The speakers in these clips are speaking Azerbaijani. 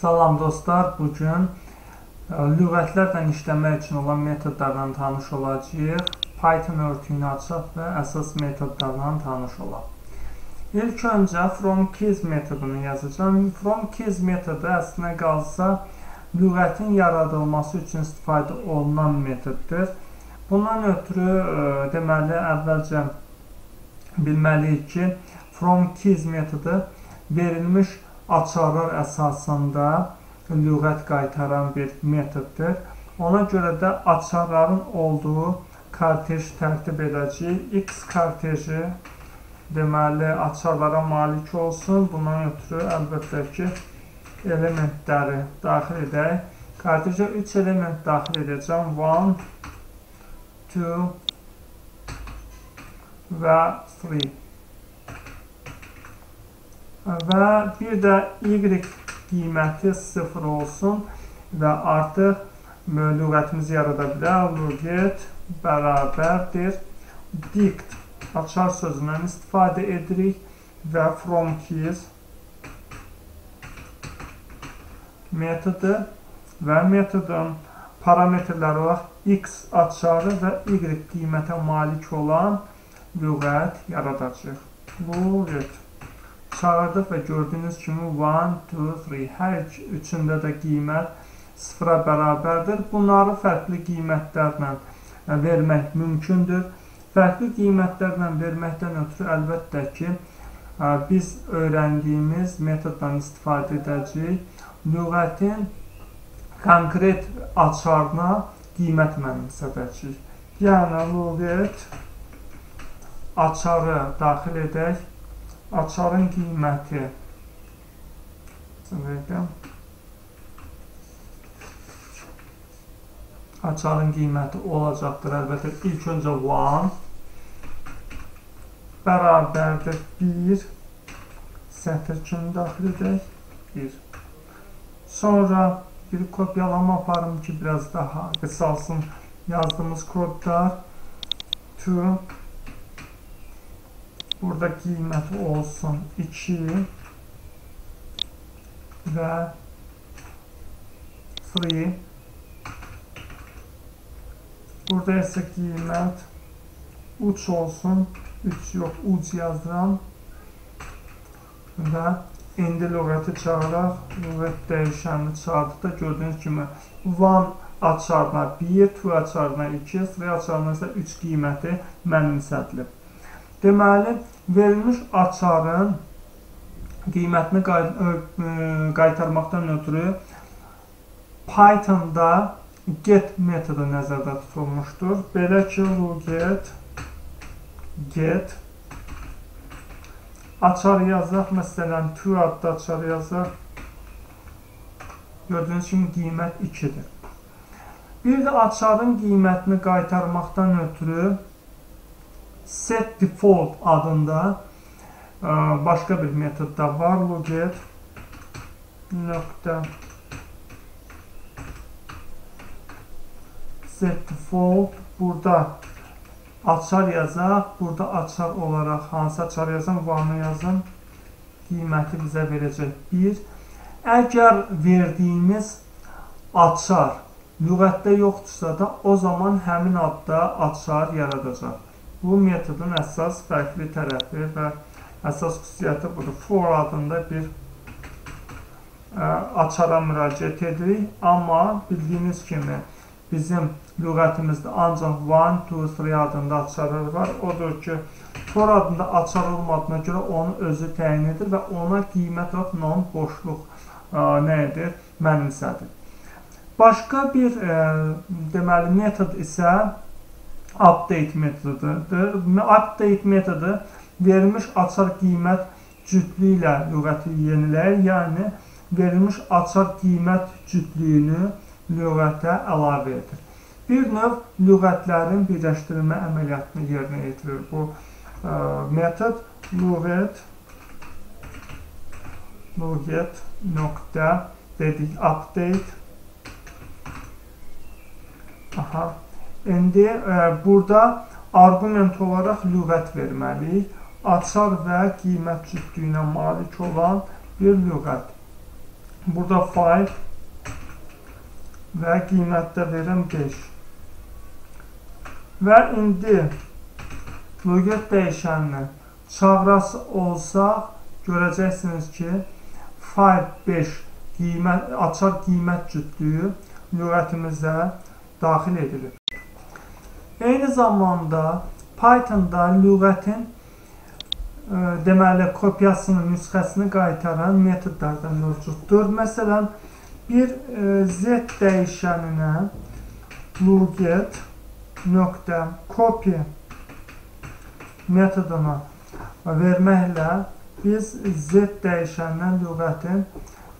Salam dostlar, bugün e, lüğətlərlə işləmək üçün olan metodlarla tanış olacağıq. Python örtüyünü açaq və əsas metodlarla tanış olaq. İlk öncə from keys metodunu yazacağam. From keys metodu əslində qalsa lüğətin yaradılması üçün istifadə olunan metoddur. Bundan ötürü e, deməli əvvəlcə bilməliyik ki, from keys metodu verilmiş açarlar əsasında lüğət qaytaran bir metoddur. Ona görə də açarların olduğu kortej tərtib edəcəyik. X korteji deməli açarlara malik olsun. Bundan ötürü əlbəttə ki, elementləri daxil edək. Kortejə 3 element daxil edəcəm. 1, 2 və 3 və bir də y qiyməti 0 olsun və artıq lüğətimizi yarada bilər. Lüğət bərabərdir dict açar sözündən istifadə edirik və from keys metodu və metodun parametrləri olaraq x açarı və y qiymətə malik olan lüğət yaradacaq. Lüğət çağırdıq və gördüyünüz kimi 1, 2, 3 hər üçündə də qiymət sıfıra bərabərdir. Bunları fərqli qiymətlərlə e, vermək mümkündür. Fərqli qiymətlərlə verməkdən ötürü əlbəttə ki, e, biz öyrəndiyimiz metoddan istifadə edəcəyik. Lüğətin konkret açarına qiymət mənimsədəcəyik. Yəni, lüğət açarı daxil edək açarın qiyməti açarın qiyməti olacaqdır. Əlbəttə, ilk öncə 1 bərabərdir 1 sətr kimi daxil edək 1 sonra bir kopyalama aparım ki, biraz daha qısalsın yazdığımız kodlar to Burada qiymət olsun 2 və free. Burada isə qiymət 3 olsun. 3 yox, uc yazdıram. Və indi lüğəti çağıraq. Lüğət dəyişənini çağırdıqda gördüyünüz kimi one açarına 1, two açarına 2, three açarına isə 3 qiyməti mənimsədilib. Deməli, verilmiş açarın qiymətini qaytarmaqdan ötürü Pythonda get metodu nəzərdə tutulmuşdur. Belə ki, get get açar yazaq, məsələn, to adlı açar yazaq. Gördüyünüz kimi qiymət 2-dir. Bir də açarın qiymətini qaytarmaqdan ötürü set default adında e, başka bir metod da var. Loget nokta set default burada açar yazaq. Burada açar olaraq hansı açar yazın? Vanı yazın. Qiyməti bizə verəcək 1. Əgər verdiyimiz açar lüğətdə yoxdursa da o zaman həmin adda açar yaradacaq. Bu metodun əsas fərqli tərəfi və əsas xüsusiyyəti budur. For adında bir ə, açara müraciət edirik, amma bildiyiniz kimi bizim lüğətimizdə ancaq 1, 2, 3 adında açarlar var. Odur ki, for adında açar olmadığına görə onu özü təyin edir və ona qiymət olaraq non boşluq ə, nə edir? Mənimsədir. Başqa bir ə, deməli metod isə update metodudur. Update metodu verilmiş açar qiymət cütlüyü ilə lüğəti yeniləyir. Yəni, verilmiş açar qiymət cütlüyünü lüğətə əlavə edir. Bir növ lüğətlərin birləşdirilmə əməliyyatını yerinə yetirir. Bu ə, e, metod lüğət lüğət nöqtə dedik update Aha, İndi ə, e, burada arqument olaraq lüğət verməliyik. Açar və qiymət cütlüyünə malik olan bir lüğət. Burada 5 və qiymətdə verim 5. Və indi lüğət dəyişəninin çağrası olsaq, görəcəksiniz ki, 5, 5 qiymət, açar qiymət cütlüyü lüğətimizə daxil edilir. Eyni zamanda Pythonda lüğətin ə, deməli kopyasını, nüsxəsini qaytaran metodlar da mövcuddur. Məsələn, bir ə, z dəyişəninə lüğət nöqtə copy metoduna verməklə biz z dəyişəndən lüğətin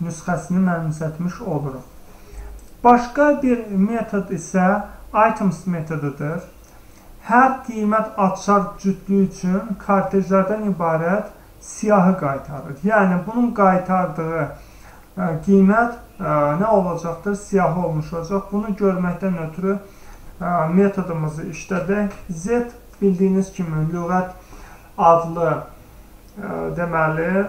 nüsxəsini mənimsətmiş oluruq. Başqa bir metod isə items metodudur. Hər qiymət açar cütlüyü üçün kartejlərdən ibarət siyahı qaytarır. Yəni bunun qaytardığı e, qiymət e, nə olacaqdır? Siyahı olmuş olacaq. Bunu görməkdən ötürü e, metodumuzu işlədək. Z bildiyiniz kimi lüğət adlı deməli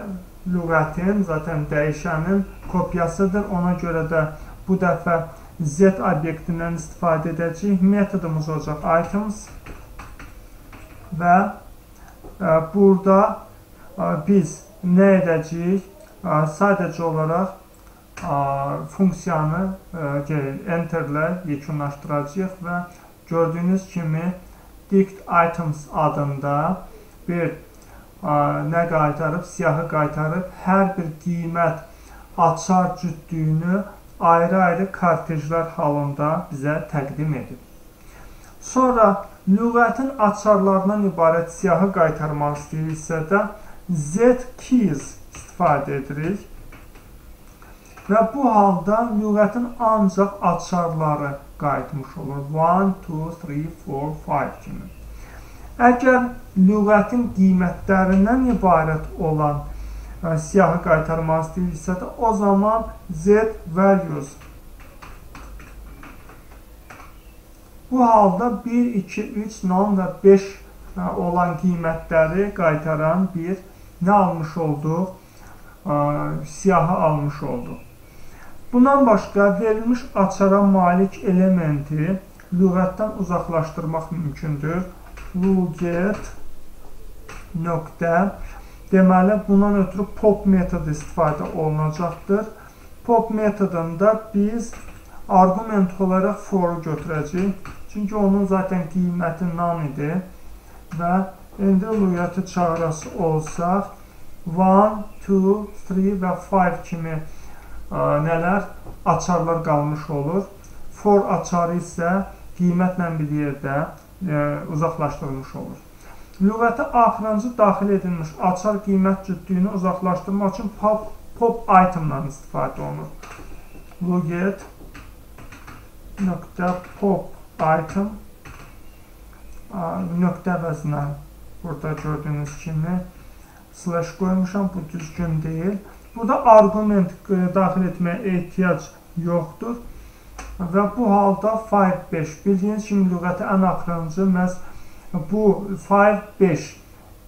lüğətin, zaten dəyişənin kopyasıdır. Ona görə də bu dəfə Z obyektindən istifadə edəcəyik. Metodumuz olacaq items və e, burada e, biz nə edəcəyik? E, sadəcə olaraq funksiyanı enterlə yekunlaşdıracağıq və gördüyünüz kimi dict items adında bir nə qaytarıb, siyahı qaytarıb hər bir qiymət açar cütlüyünü ayrı-ayrı kartejlər halında bizə təqdim edib. Sonra lüğətin açarlarından ibarət siyahı qaytarmaq istəyiriksə də Z keys istifadə edirik. Və bu halda lüğətin ancaq açarları qayıtmış olur. 1, 2, 3, 4, 5 kimi. Əgər lüğətin qiymətlərindən ibarət olan siyahı qaytarmaq istəyirsə də o zaman Z values Bu halda 1, 2, 3, non və 5 ə, olan qiymətləri qaytaran bir nə almış olduq? Ə, siyahı almış olduq. Bundan başqa verilmiş açara malik elementi lüğətdən uzaqlaşdırmaq mümkündür. Luget nöqtə Deməli, bundan ötürü pop metodu istifadə olunacaqdır. Pop metodunda biz argument olaraq for götürəcəyik. Çünki onun zaten qiyməti nan idi və indi lüğəti çağırası olsaq 1, 2, 3 və 5 kimi ə, nələr açarlar qalmış olur. For açarı isə qiymətlə bir yerdə ə, uzaqlaşdırılmış olur. Lüğətə axırıncı daxil edilmiş açar qiymət cütlüyünü uzaqlaşdırmaq üçün pop, pop itemdan istifadə olunur. Lüğət nöqtə pop item nöqtə əvəzinə burada gördüyünüz kimi slash qoymuşam, bu düzgün deyil. Burada argument daxil etməyə ehtiyac yoxdur. Və bu halda file 5. Bildiyiniz kimi lüğəti ən axırıncı məhz bu fayl 5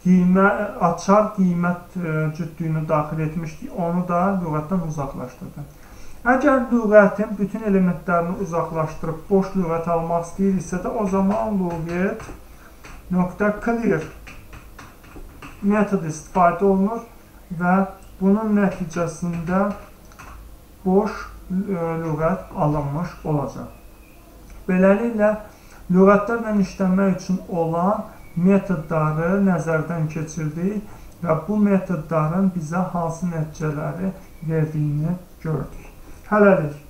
qiymə, açar qiymət e, cütlüyünü daxil etmişdik. Onu da lüğətdən uzaqlaşdırdım. Əgər lüğətin bütün elementlərini uzaqlaşdırıb boş lüğət almaq istəyiriksə də o zaman lüğət nöqtə clear metod istifadə olunur və bunun nəticəsində boş e, lüğət alınmış olacaq. Beləliklə lüğətlərlə işləmək üçün olan metodları nəzərdən keçirdik və bu metodların bizə hansı nəticələri verdiyini gördük. Hələlik.